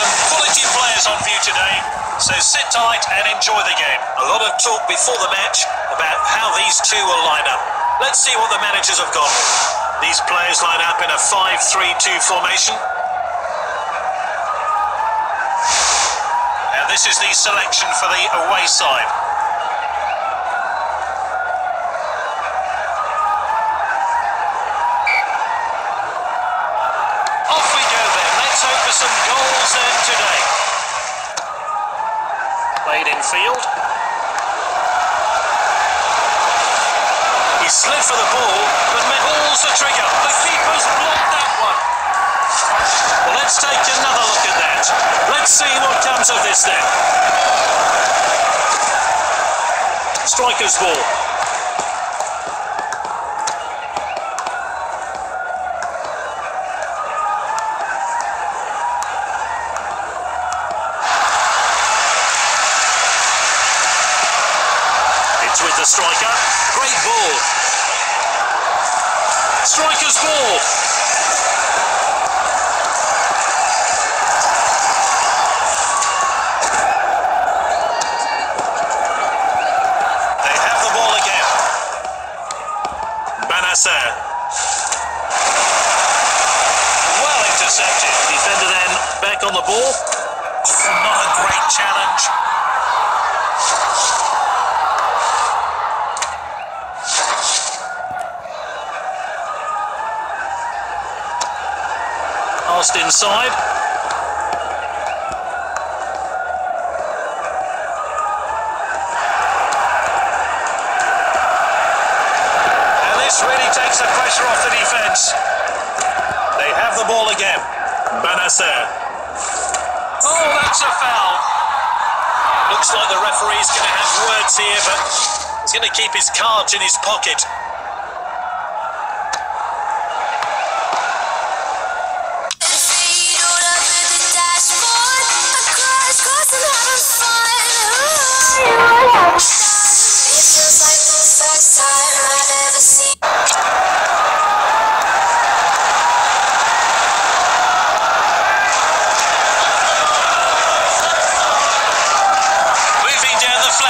some quality players on view today, so sit tight and enjoy the game. A lot of talk before the match about how these two will line up. Let's see what the managers have with. These players line up in a 5-3-2 formation. And this is the selection for the away side. Some goals then today. Played in field. He slid for the ball, but pulls the trigger. The keeper's blocked that one. Well, let's take another look at that. Let's see what comes of this then. Striker's ball. The striker. Great ball. Striker's ball. They have the ball again. Bennacer. Well intercepted. Defender then back on the ball. not a great challenge. Passed inside. And this really takes the pressure off the defence. They have the ball again. Bennacer. Oh, that's a foul. Looks like the referee's going to have words here, but he's going to keep his cards in his pocket.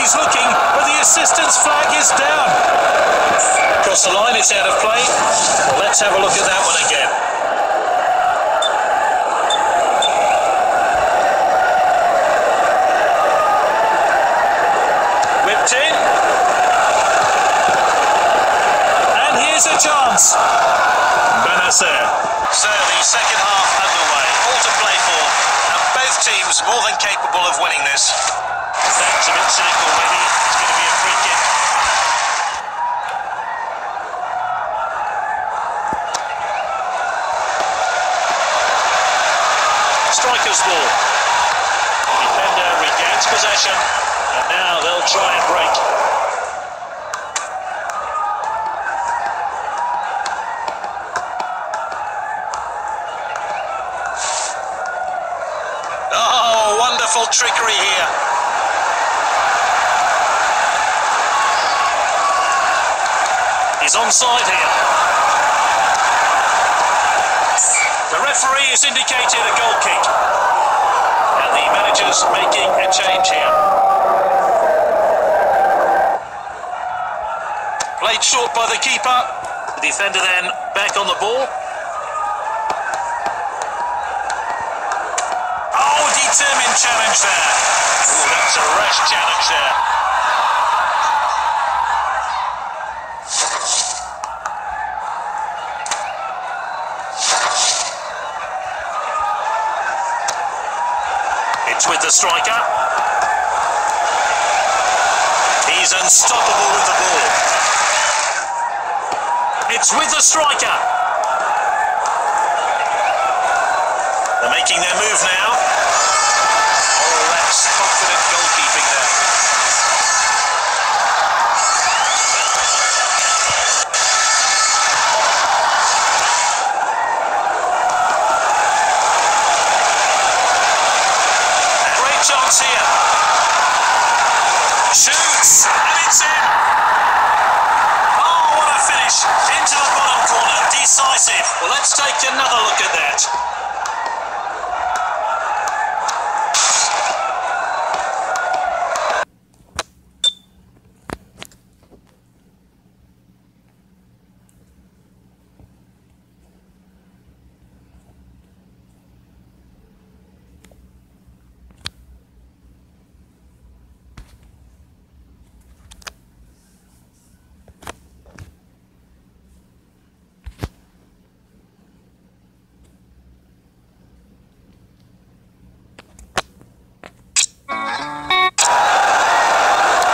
He's looking, but the assistant's flag is down. Across the line, it's out of play. Well, let's have a look at that one again. Whipped in. And here's a chance. So the second half underway, all to play for, and both teams more than capable of winning this. That's a bit cynical, maybe. It's going to be a. Striker's ball. Defender regains possession, and now they'll try and break. Oh, wonderful trickery here. He's onside here. The referee has indicated a goal kick. And the manager's making a change here. Played short by the keeper. The defender then back on the ball. Oh, determined challenge there. Ooh, that's a rash challenge there. It's with the striker. He's unstoppable with the ball. It's with the striker. They're making their move now. Chance here. Shoots, and it's in. Oh, what a finish. Into the bottom corner, decisive. Well, let's take another look at that.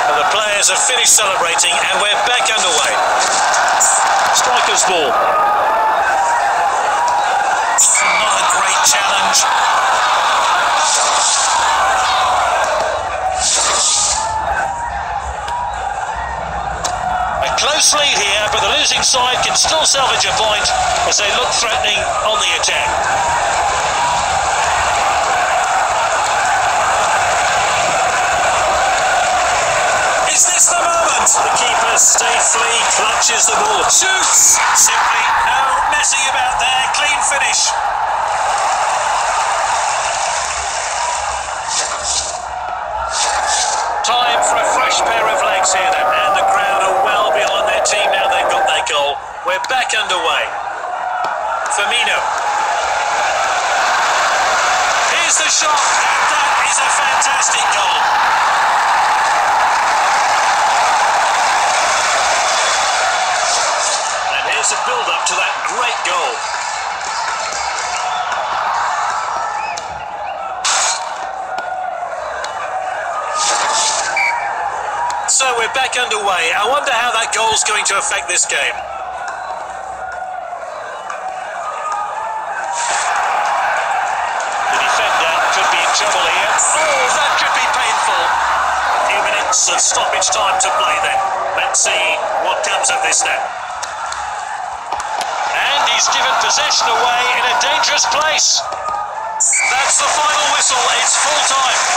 And the players have finished celebrating and we're back underway. Striker's ball. Not a great challenge. A close lead here, but the losing side can still salvage a point as they look threatening on the attack. Is this the moment? The keeper safely clutches the ball. Shoots! Simply no messing about there. Clean finish. Time for a fresh pair of legs here then. And the crowd are well behind their team now they've got their goal. We're back underway. Firmino. Here's the shot. And that is a fantastic goal. Back underway. I wonder how that goal's going to affect this game. The defender could be in trouble here. Oh, that could be painful. A few minutes of stoppage time to play then. Let's see what comes of this now. And he's given possession away in a dangerous place. That's the final whistle. It's full time.